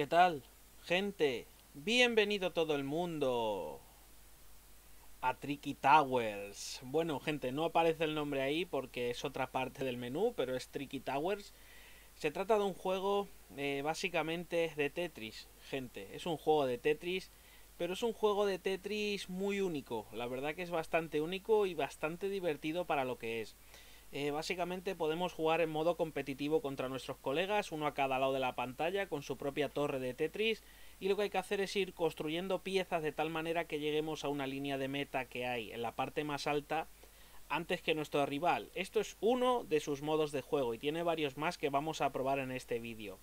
¿Qué tal, gente? Bienvenido todo el mundo a Tricky Towers. Bueno, gente, no aparece el nombre ahí porque es otra parte del menú, pero es Tricky Towers. Se trata de un juego eh, básicamente de Tetris, gente. Es un juego de Tetris, pero es un juego de Tetris muy único. La verdad que es bastante único y bastante divertido para lo que es. Eh, básicamente podemos jugar en modo competitivo contra nuestros colegas, uno a cada lado de la pantalla, con su propia torre de Tetris, y lo que hay que hacer es ir construyendo piezas de tal manera que lleguemos a una línea de meta que hay en la parte más alta antes que nuestro rival. Esto es uno de sus modos de juego y tiene varios más que vamos a probar en este vídeo.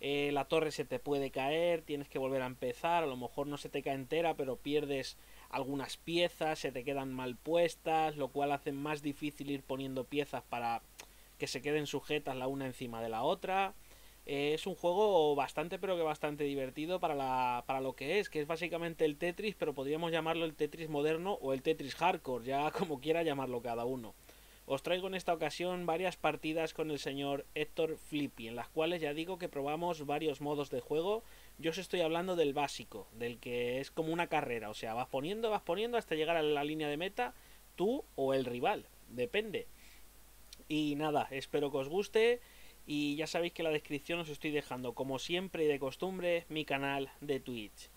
Eh, la torre se te puede caer, tienes que volver a empezar, a lo mejor no se te cae entera, pero pierdes algunas piezas, se te quedan mal puestas, lo cual hace más difícil ir poniendo piezas para que se queden sujetas la una encima de la otra. Eh, es un juego bastante pero que bastante divertido para, la, para lo que es, que es básicamente el Tetris, pero podríamos llamarlo el Tetris moderno o el Tetris hardcore, ya como quiera llamarlo cada uno. Os traigo en esta ocasión varias partidas con el señor Héctor Flippy, en las cuales ya digo que probamos varios modos de juego. Yo os estoy hablando del básico, del que es como una carrera, o sea, vas poniendo, vas poniendo hasta llegar a la línea de meta, tú o el rival, depende. Y nada, espero que os guste. Y ya sabéis que en la descripción os estoy dejando, como siempre y de costumbre, mi canal de Twitch.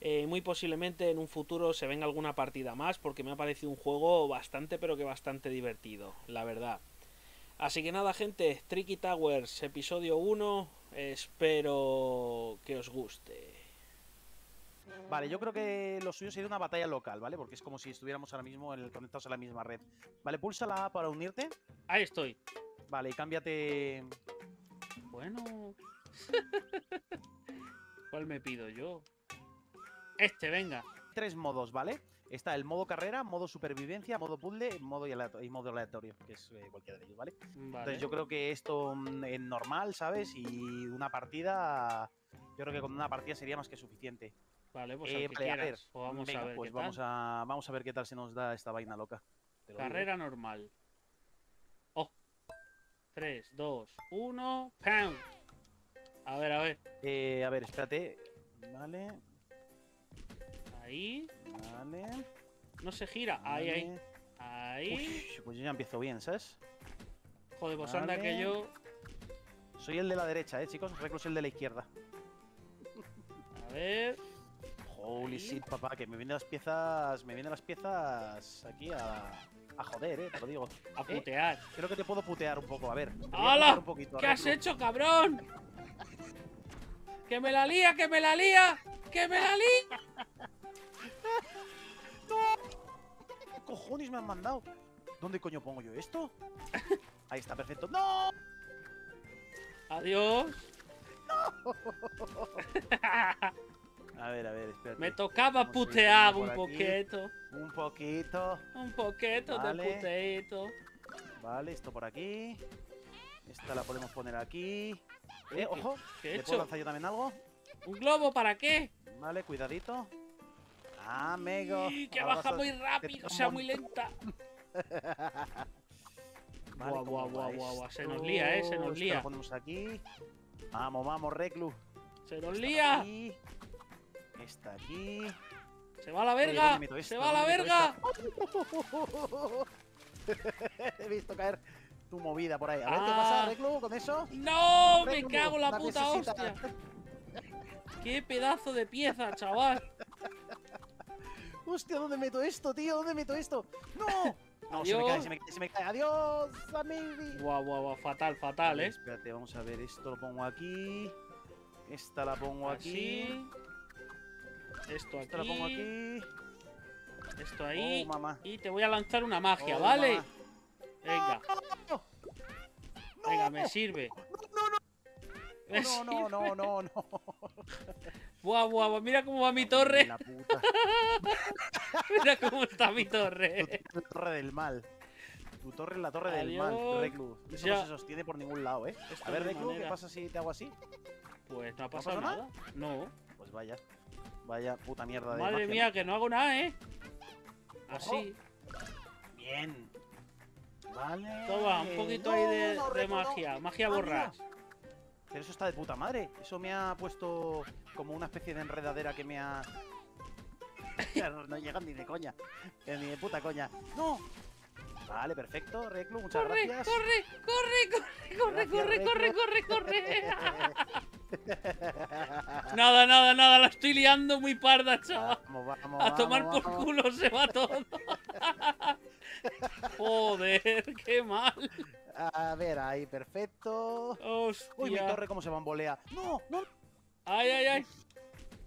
Eh, muy posiblemente en un futuro se venga alguna partida más porque me ha parecido un juego bastante pero que bastante divertido, la verdad. Así que nada gente, Tricky Towers, episodio 1, espero que os guste. Vale, yo creo que lo suyo sería una batalla local, ¿vale? Porque es como si estuviéramos ahora mismo en el, conectados a la misma red. Vale, pulsa la A para unirte. Ahí estoy. Vale, y cámbiate... Bueno. ¿Cuál me pido yo? Este, venga. Tres modos, ¿vale? Está el modo carrera, modo supervivencia, modo puzzle modo y, aleato- y modo aleatorio, que es eh, cualquiera de ellos, ¿vale? Vale. Entonces yo creo que esto mm, es normal, ¿sabes? Y una partida... Yo creo que con una partida sería más que suficiente. Vale, pues Eh, a ver. O vamos venga, a ver pues qué tal. vamos a, vamos a ver qué tal se nos da esta vaina loca. Te lo digo. Carrera normal. Oh. 3, 2, 1. ¡Pam! A ver, a ver. Eh, a ver, espérate. Vale, Ahí. vale. No se gira. Ahí, ahí. vale. Ahí. Uy, pues yo ya empiezo bien, ¿sabes? Joder, pues anda que vale. yo. Soy el de la derecha, ¿eh, chicos? Reclus el de la izquierda. A ver. Holy Ahí. shit, papá, que me vienen las piezas... Me vienen las piezas aquí a... A joder, eh, te lo digo. A Eh, putear. Creo que te puedo putear un poco, a ver. ¡Hala! putear un poquito, ¿Qué has hecho, cabrón? ¡Que me la lía, que me la lía! ¡Que me la lía! Cojones me han mandado? ¿Dónde coño pongo yo esto? Ahí está, perfecto. ¡No! Adiós. A ver, a ver, espérate. me tocaba Vamos putear un poquito. Un poquito. Un poquito Vale. de puteito. Vale, esto por aquí. Esta la podemos poner aquí. Eh, ojo. ¿Qué he ¿Le puedo lanzar yo también algo? ¿Un globo para qué? Vale, cuidadito. Ah, amigo. ¡Y que baja muy rápido, o sea, muy lenta. Vale, Guau, ¿cómo guau, guau, se nos lía, eh, se nos lía. Lo ponemos aquí. Vamos, vamos, Reclu. Se nos Esta lía. aquí. Esta aquí. Se va a la verga. ¿dónde meto Se va a la ¿Dónde meto verga. He visto caer tu movida por ahí. A ver qué Ah. pasa, Reclu, con eso. No, me cago en la puta hostia. Qué pedazo de pieza, chaval. Hostia, ¿dónde meto esto, tío? ¿Dónde meto esto? ¡No! No, se me cae, se me cae, se me cae. ¡Adiós, amigo! Guau, guau, guau, fatal, fatal, eh. Espérate, vamos a ver. Esto lo pongo aquí. Esta la pongo aquí. Esto Esta la pongo aquí. aquí. Esto ahí. Oh, mamá. Y te voy a lanzar una magia, Oh, ¿vale? mamá. Venga, ¡No! venga, me sirve. Me No, no, sirve. no, no, no. Buah, buah, buah, mira cómo va mi torre. La puta. Mira cómo está mi torre. Tu torre del mal. Tu torre es la torre del mal. Reclu. Eso Ya. no se sostiene por ningún lado, ¿eh? Esto A ver, no Reclu, ¿qué pasa si te hago así? Pues no ha ¿No pasado pasa nada. No. Pues vaya. Vaya puta mierda de Madre magia, mía, que no hago nada, ¿eh? Así. ¿no? Bien. Vale. Toma, un poquito ahí de, No, no, no. magia. Magia Ah, borrach. Pero eso está de puta madre. Eso me ha puesto como una especie de enredadera que me ha. no, no llegan ni de coña. Eh, Ni de puta coña. ¡No! Vale, perfecto, Reclu, muchas ¡Corre, gracias. corre, corre, corre, corre, Gracias, corre, corre, Reclu. corre, corre! Nada, nada, nada, la estoy liando muy parda, chaval. Vamos, vamos, A tomar vamos, por culo se va todo. Joder, qué mal. A ver, ahí, perfecto. Hostia. Uy, mi torre cómo se bambolea. ¡No! ¡No! Ay, ay, ay.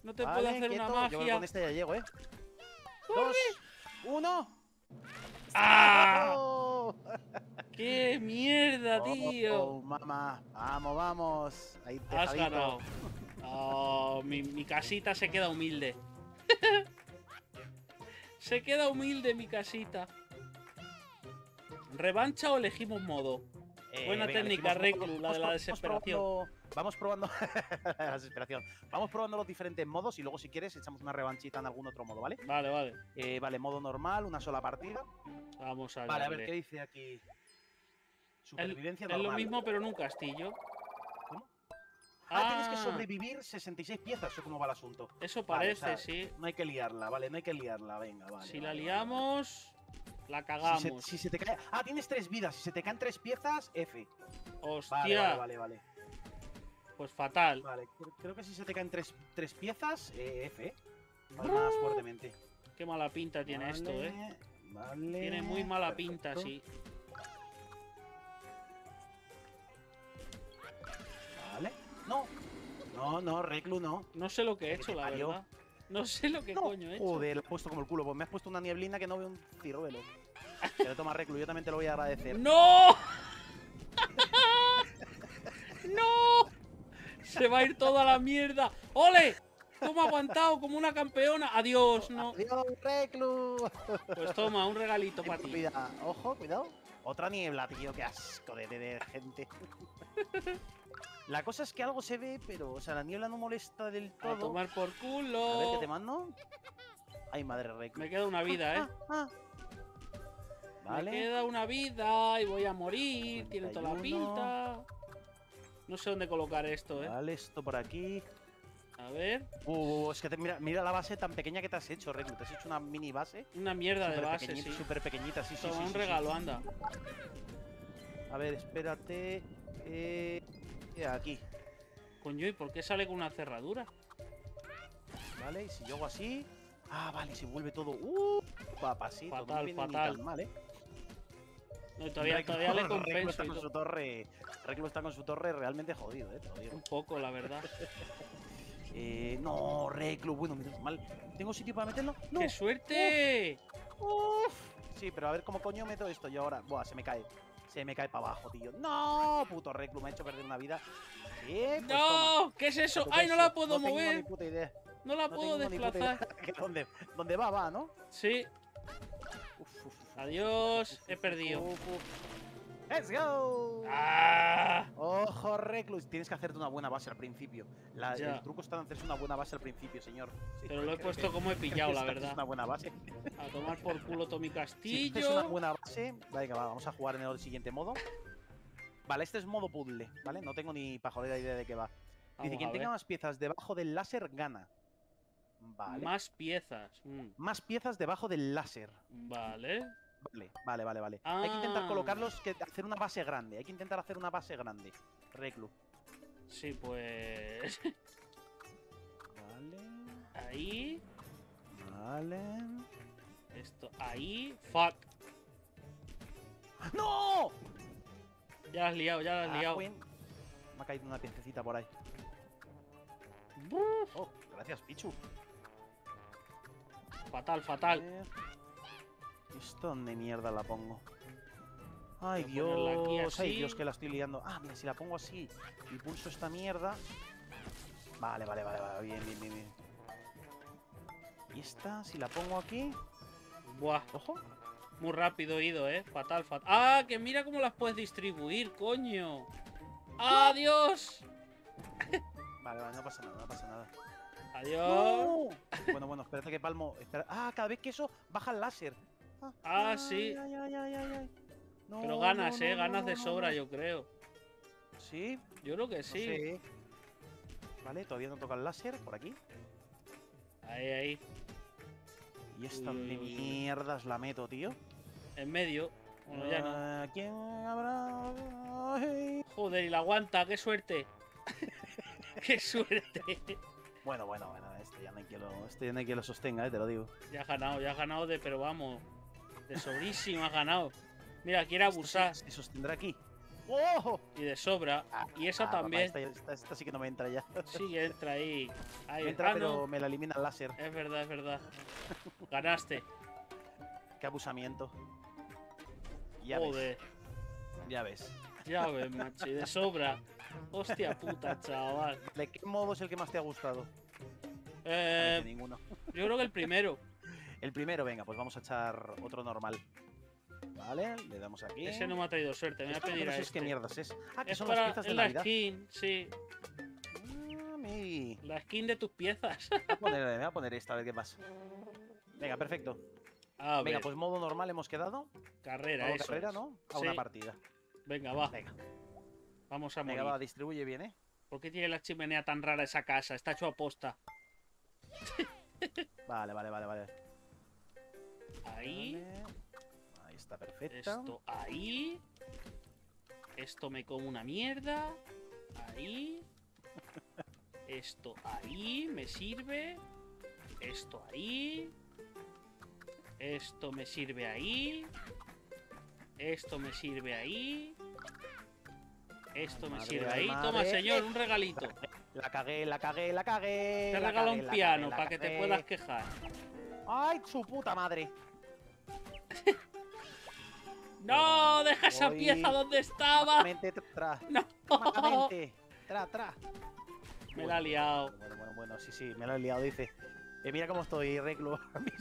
No te puedo hacer quieto. una Yo magia. con este ya llego, ¿eh? Dos, uno. ¡Ah! ¡Oh! ¡Qué mierda, Oh, tío! oh, mamá. Vamos, vamos. Ahí Has tejadito. ganado. Oh, mi, mi casita se queda humilde. se queda humilde mi casita. ¿Revancha o elegimos modo? Eh, Buena técnica, modo. la de la desesperación. Vamos probando. la desesperación. Vamos probando los diferentes modos y luego, si quieres, echamos una revanchita en algún otro modo, ¿vale? Vale, vale. Eh, vale, modo normal, una sola partida. Vamos a Vale, a ver qué dice aquí. Supervivencia es lo normal. mismo, pero en un castillo. ¿Cómo? Ah, tienes que Ah. sobrevivir 66 piezas, eso cómo va el asunto. Eso Vale, o parece, sea, sí. No hay que liarla, vale, no hay que liarla, venga, vale. si la vale, liamos, la cagamos. Si se, si se te cae. Ah, tienes tres vidas. Si se te caen tres piezas, F. Hostia, Vale, vale, vale, vale. pues fatal. Vale, cre- creo que si se te caen tres, tres piezas, eh, F. ¿eh? Vale, más fuertemente. Qué mala pinta tiene esto, eh. Vale. Tiene muy mala pinta, sí. Vale. No. No, no, Reclu no. No sé lo que he hecho, la verdad. No sé lo que No. coño he hecho. Joder, le he puesto como el culo. Pues me has puesto una nieblina que no veo un ciruelo. Pero toma, Reclu, yo también te lo voy a agradecer. ¡No! ¡No! Se va a ir toda la mierda. ¡Ole! ¿Cómo ha aguantado como una campeona? Adiós, no. Adiós, Reclu. Pues toma, un regalito para ti. Cuidado, ojo, cuidado. Otra niebla, tío, qué asco de, de- de gente. La cosa es que algo se ve, pero, o sea, la niebla no molesta del A todo. tomar por A ver culo. qué te mando. Ay, madre Reclu. Me queda una vida, ¿eh? Ah, ah. Me Vale. queda una vida y voy a morir. Tiene toda la 51. pinta. No sé dónde colocar esto, ¿eh? Vale, esto por aquí. A ver. Uh, es que te- mira, mira la base tan pequeña que te has hecho, Reclu. Te has hecho una mini base. Una mierda de base, pequeñita, sí. súper pequeñita, sí, Toma sí, un sí, sí. regalo, anda. A ver, espérate. Eh, eh, aquí. Coño, ¿y por qué sale con una cerradura? Vale, y si yo hago así. Ah, vale, se vuelve todo. Uh, papasito. Fatal, no fatal. mal, ¿eh? No, todavía, Reclu- todavía le compenso está y con su torre. Reclu está con su torre realmente jodido, eh. digo. Un poco, la verdad. Eh, no, Reclu, bueno, menos mal. ¿Tengo sitio para meterlo? No. ¡Qué suerte! Uf. Sí, pero a ver cómo coño meto esto yo ahora. Buah, se me cae. Se me cae para abajo, tío. No, puto Reclu, me ha hecho perder una vida. Sí, pues toma. ¡No! ¿Qué es eso? ¡Ay, no la puedo no tengo mover! ni puta idea. No la No puedo desplazar. ¿Dónde, dónde va, va, ¿no? Sí. Uf, uf, uf, Adiós. He perdido. ¡Let's go! ¡Ah! Ojo, Reclus. Tienes que hacerte una buena base al principio. La- el truco está en hacerse una buena base al principio, señor. Sí, Pero lo he puesto que- como he pillado, la es verdad. una buena base. A tomar por culo todo mi Si una castillo. buena base. Venga, va, vamos a jugar en el siguiente modo. Vale, este es modo puzzle, ¿vale? No tengo ni pajolera idea de qué va. Dice, quien tenga más piezas debajo del láser gana. Vale. Más piezas. Mm, Más piezas debajo del láser. Vale. Vale, vale, vale, vale. Hay que intentar Ah. colocarlos, que hacer una base grande. Hay que intentar hacer una base grande. Reclu. Sí, pues. Vale. Ahí. Vale. Esto. Ahí. Fuck. ¡No! Ya la has liado, ya la has Ah, liado. Queen. Me ha caído una piececita por ahí. Buf, Oh, gracias, Pichu. Fatal, fatal. ¿Esto dónde mierda la pongo? Ay, Dios. Ay. Dios, que la estoy liando. Ah, mira, si la pongo así y pulso esta mierda. Vale, vale, vale, vale. Bien, bien, bien, bien. Y esta, si la pongo aquí. Buah. Ojo. Muy rápido he ido, eh. Fatal, fatal. ¡Ah! Que mira cómo las puedes distribuir, coño. ¡Adiós! Vale, vale, no pasa nada, no pasa nada. Adiós. ¡No! Bueno, bueno, espérate que palmo. espera- Ah, cada vez que eso baja el láser. Ah, sí. Ay, ay, ay, ay, ay. No, Pero ganas, no, eh. no, Ganas no, de sobra, no. yo creo. ¿Sí? Yo creo que No sí. sé. Vale, todavía no toca el láser por aquí. Ahí, ahí. Y esta Uy, mierdas la meto, tío. En medio. Bueno, ya no. Ah, ¿Quién habrá? Ay. Joder, y la aguanta, qué suerte. qué suerte. Bueno, bueno, bueno, esto ya no hay quien lo, esto ya no hay quien lo sostenga, eh, te lo digo. Ya has ganado, ya has ganado de, pero vamos. De sobrísima has ganado. Mira, quiere abusar. Esto sí- se sostendrá aquí. ¡Oh! Y de sobra. Ah, Y esa ah, papá, también. Esta, esta- esta sí que no me entra ya. Sí, entra ahí. Ahí Me entra, ah, no. pero me la elimina el láser. Es verdad, es verdad. Ganaste. Qué abusamiento. Ya ves, Joder. ya ves. Ya ves, macho. Y de sobra. Hostia puta, chaval. ¿De qué modo es el que más te ha gustado? Eh, ninguno. yo creo que el primero. El primero, venga, pues vamos a echar otro normal. Vale, le damos aquí. Ese no me ha traído suerte. Me voy a pedir no a sé este. qué mierdas es. Ah, que Es son para las piezas de la Navidad. skin, sí. Ah. La skin de tus piezas. Voy a poner, me voy a poner esta, a ver qué pasa. Venga, perfecto. A ver, Venga, pues modo normal hemos quedado. carrera, Modo eso carrera, es. ¿no? A una partida. Venga, va. Venga, Vamos a morir. venga, va, distribuye bien, ¿eh? ¿Por qué tiene la chimenea tan rara esa casa? Está hecho a posta. Vale, vale, vale, vale. Ahí. Ahí está perfecta. Esto ahí. Esto me como una mierda. Ahí. Esto ahí me sirve. Esto ahí. Esto me sirve ahí. Esto me sirve ahí. Esto me sirve ahí. Toma, señor, un regalito. La cagué, la cagué, la cagué. Te regalo un piano para que te puedas quejar. ¡Ay, su puta madre! ¡No! ¡Deja esa Voy- pieza donde estaba! Tra, ¡No! Tra, tra. Me la ha liado. Bueno, bueno, bueno, sí, sí, me lo he liado, dice. Eh, mira cómo estoy, Reclu.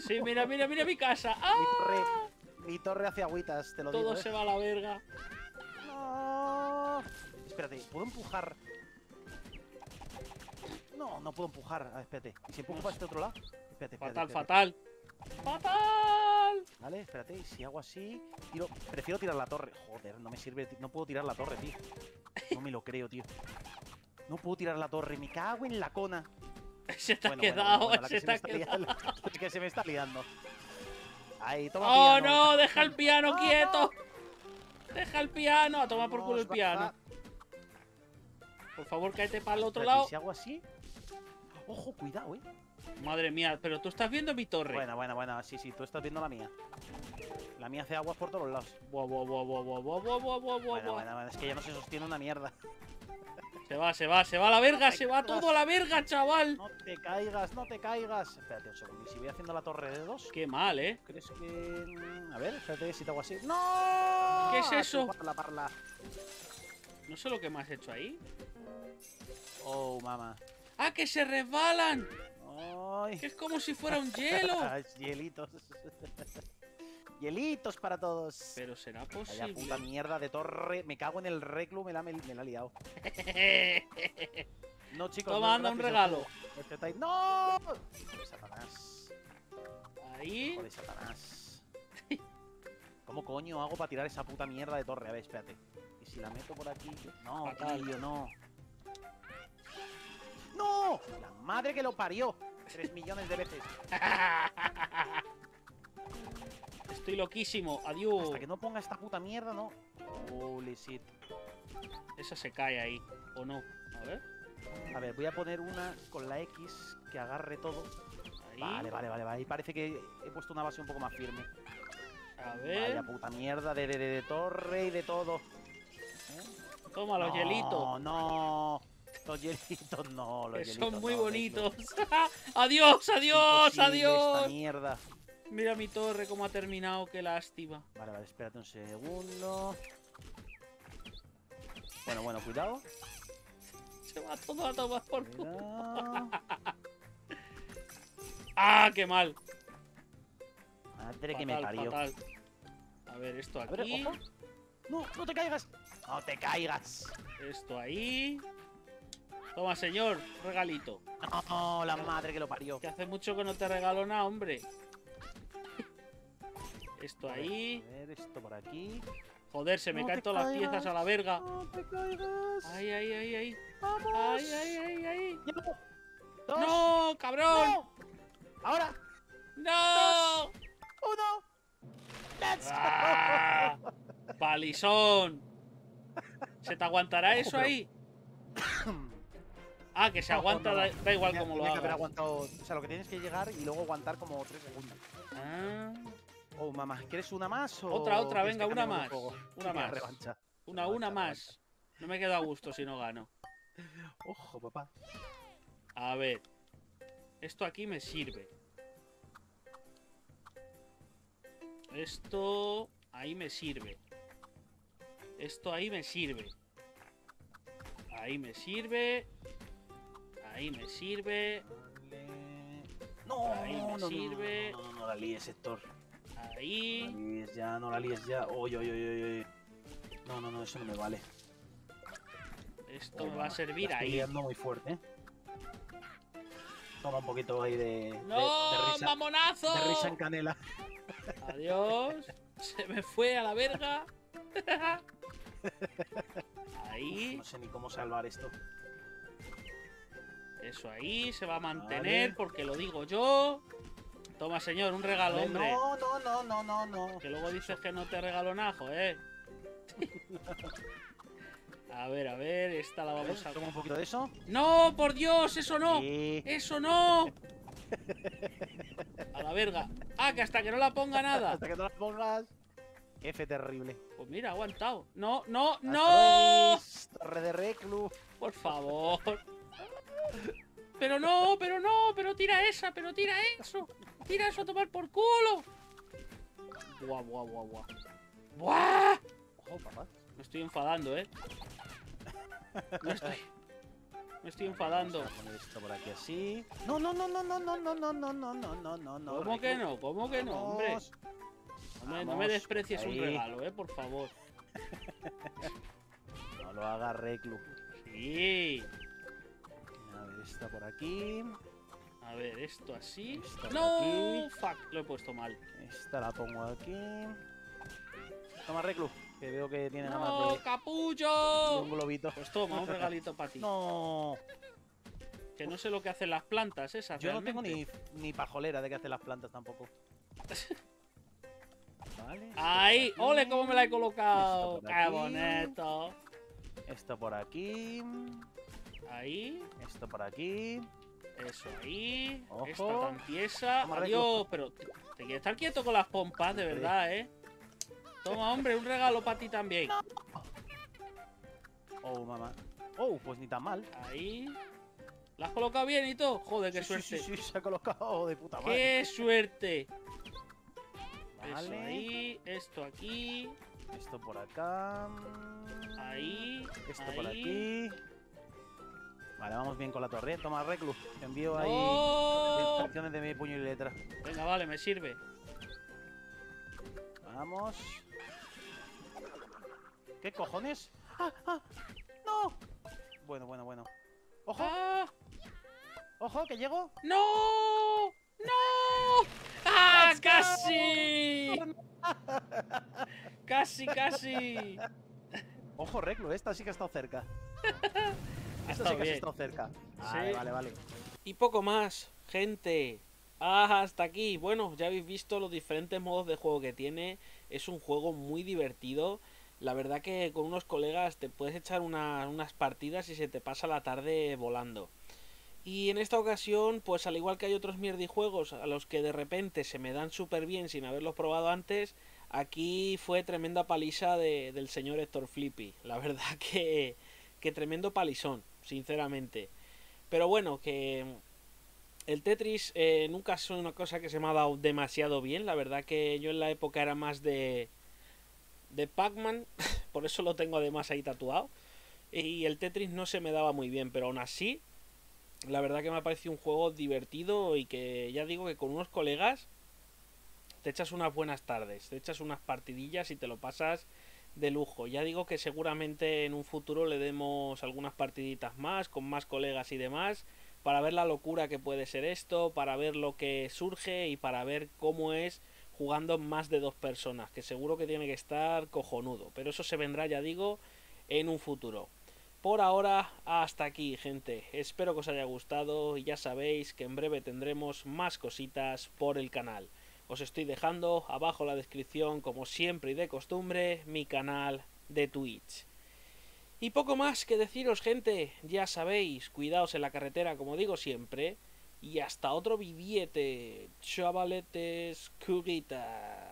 Sí, mira, mira, mira mi casa. ¡Ah! torre, mi torre hace agüitas, te lo Todo digo. ¿eh? se va a la verga. No. Espérate, ¿puedo empujar? No, no puedo empujar. Ah, espérate. ¿Y si empujo para este otro lado? Espérate, espérate. Fatal, espérate. fatal. ¡Fatal! Vale, espérate. Si hago así. Tiro... Prefiero tirar la torre. Joder, no me sirve. No puedo tirar la torre, tío. No me lo creo, tío. No puedo tirar la torre. Me cago en la cona. Se te ha Bueno, quedado, bueno, se te ha quedado. liando- la que se me está liando. Ahí, toma ¡Oh, piano. no! ¡Deja el piano No, quieto! ¡Deja el piano! A tomar por culo el piano. Por favor, cáete para el otro lado. Si hago así. Ojo, cuidado, eh. Madre mía, pero tú estás viendo mi torre. Bueno, bueno, bueno. Sí, sí, tú estás viendo la mía. La mía hace aguas por todos lados. Buah, buah, buah, buah, buah, buah, buah, buah, buah, buah, Bueno, bueno, bueno, es que ya no se sostiene una mierda. Se va, se va, se va a la verga, te se va todo a la verga, chaval. No te caigas, no te caigas. Espérate un segundo. ¿Y si voy haciendo la torre de dos? Qué mal, ¿eh? ¿Crees que.? A ver, espérate si te hago así. ¡No! ¿Qué es eso? Parla, parla. No sé lo que me has hecho ahí. Oh, mamá. ¡Ah, que se resbalan! Ay. Que es como si fuera un hielo. Hielitos. Hielitos para todos. Pero será Vaya puta posible. mierda de torre. Me cago en el reclu, me la, me, me la ha liado. No, chicos. Toma, no anda, un regalo. Este ¡No! Satanás. Ahí. Hijo de Satanás. ¿Cómo coño hago para tirar esa puta mierda de torre? A ver, espérate. ¿Y si la meto por aquí? No, tío, no. ¡No! La madre que lo parió. Tres millones de veces. Estoy loquísimo. Adiós. Hasta que no ponga esta puta mierda, no. Holy shit. Esa se cae ahí. ¿O no? A ver. A ver, voy a poner una con la X que agarre todo. Ahí. Vale, vale, vale, vale. Y parece que he puesto una base un poco más firme. A ver. Vaya puta mierda de, de, de- de torre y de todo. Toma los no, hielitos. No, Los hielitos no, los Que hielitos son muy no, bonitos. adiós, adiós, Imposible Esta adiós. mierda. Mira mi torre cómo ha terminado. Qué lástima. Vale, vale, espérate un segundo. Bueno, bueno, cuidado. Se va todo a tomar por culo. ¡Ah, qué mal! Madre que me Fatal, parió. fatal. A ver, esto ver, aquí. No, no te caigas. No te caigas. Esto ahí. Toma, señor, regalito. No, la madre que lo parió. Que hace mucho que no te regalo nada, hombre. Esto A ver, ahí. A ver, esto por aquí. Joder, se me No caen todas las piezas a la verga. No te caigas. Ay, ay, ay, ay. Vamos. Ay, ay, ay, ay. Dos. ¡No, cabrón! No. Ahora. ¡No! Uno. Let's go. ¡Ah! ¡Palizón! ¿Se te aguantará eso pero- ahí? Ah, que se aguanta, da, igual como lo tiene que haber hagas. aguantado. O sea, lo que tienes que llegar y luego aguantar como 3 segundos. Ah, Oh, mamá, ¿quieres una más o.? Otra, otra, venga, una más. Una más. revancha. una, una más. No me quedo a gusto si no gano. Ojo, papá. A ver. Esto aquí me sirve. Esto ahí me sirve. Esto ahí me sirve. Ahí me sirve. Ahí me sirve. No, Ahí me no, no, no, sirve. No, no, no, no la líes, Héctor. No la Ahí. líes ya, no la líes ya. Oye, oye, oye, oye. No, no, no, eso no me vale. Esto me va a servir la estoy ahí. liando muy fuerte. Toma un poquito ahí de, de- de ¡No! risa, ¡Mamonazo! de risa en canela. Adiós. Se me fue a la verga. Ahí. No sé ni cómo salvar esto. Eso ahí se va a mantener Vale. porque lo digo yo. Toma, señor, un regalo, Vale, hombre. No, no, no, no, no, no. Que luego dices que no te regalo nada, joder. a ver, a ver, esta la vamos a... Toma un poquito de eso. ¡No, por Dios! ¡Eso no! Sí. ¡Eso no! A la verga. Ah, que hasta que no la ponga nada. Hasta que no las pongas. F terrible. Pues mira, aguantado. No, no, no. Torre de Reclu. Por favor. Pero no, pero no, pero tira esa, pero tira eso. Tira eso a tomar por culo. Buah, buah, buah, buah. ¡Buah! Ojo, papá. Me estoy enfadando, ¿eh? Me estoy... Me estoy enfadando. Vamos a poner esto por aquí así. No, no, no, no, no, no, no, no, no, no, no, no, no, no. ¿Cómo que no? ¿Cómo que no, hombre? No me, no me desprecies un regalo, ¿eh? Por favor. No lo haga Reclu. Sí. Esta por aquí. A ver, esto así. Esta No, aquí. fuck, lo he puesto mal. Esta la pongo aquí. Toma, Reclu. Que veo que tiene nada ¡No, más de, de capullo! un globito. Pues toma, un regalito para ti. No. Que no sé lo que hacen las plantas esas. Yo no tengo ni, ni pajolera de que hacen las plantas tampoco. Vale. ¡Ahí! ¡Ole cómo me la he colocado! ¡Qué bonito! Esto por aquí. Ahí, Esto por aquí. eso ahí. Ojo. Esta tan tiesa. Toma, Adiós, pero te te quieres estar quieto con las pompas, de verdad, ¿eh? Toma, hombre, un regalo para ti también. Oh, mamá. Oh, pues ni tan mal. Ahí. ¿La has colocado bien y todo? Joder, qué Sí, sí, suerte. Sí, sí, se ha colocado de puta madre. ¡Qué suerte! Eso ahí, esto aquí, Esto por acá. ahí, Esto ahí. por aquí. Vale, vamos bien con la torre. Toma, Reclu. Te envío ahí ¡No! instrucciones de mi puño y letra. Venga, vale, me sirve. Vamos. ¿Qué cojones? ¡Ah, ah! ¡No! Bueno, bueno, bueno. ¡Ojo! ¡Ah! ¡Ojo, que llego! ¡No! ¡No! ¡Ah! ¡Casi! ¡Casi, casi! Ojo, Reclu, esta sí que ha estado cerca. Ha Esta estado sí que has bien. estado cerca. Vale, Sí. vale, vale. Y poco más, gente. Ah, hasta aquí. Bueno, ya habéis visto los diferentes modos de juego que tiene. Es un juego muy divertido. La verdad que con unos colegas te puedes echar una- unas partidas y se te pasa la tarde volando. Y en esta ocasión, pues al igual que hay otros mierdijuegos a los que de repente se me dan súper bien sin haberlos probado antes, aquí fue tremenda paliza de- del señor Héctor Flippy. La verdad que, que tremendo palizón, sinceramente. Pero bueno, que el Tetris eh, nunca es una cosa que se me ha dado demasiado bien. La verdad que yo en la época era más de, de Pac-Man, por eso lo tengo además ahí tatuado. Y el Tetris no se me daba muy bien, pero aún así, la verdad que me ha parecido un juego divertido y que ya digo que con unos colegas te echas unas buenas tardes, te echas unas partidillas y te lo pasas de lujo. Ya digo que seguramente en un futuro le demos algunas partiditas más, con más colegas y demás, para ver la locura que puede ser esto, para ver lo que surge y para ver cómo es jugando más de dos personas, que seguro que tiene que estar cojonudo. Pero eso se vendrá, ya digo, en un futuro. Por ahora, hasta aquí, gente. Espero que os haya gustado y ya sabéis que en breve tendremos más cositas por el canal. Os estoy dejando abajo en la descripción, como siempre y de costumbre, mi canal de Twitch. Y poco más que deciros, gente. Ya sabéis, cuidaos en la carretera, como digo siempre. Y hasta otro viviete, chavaletes, curitas.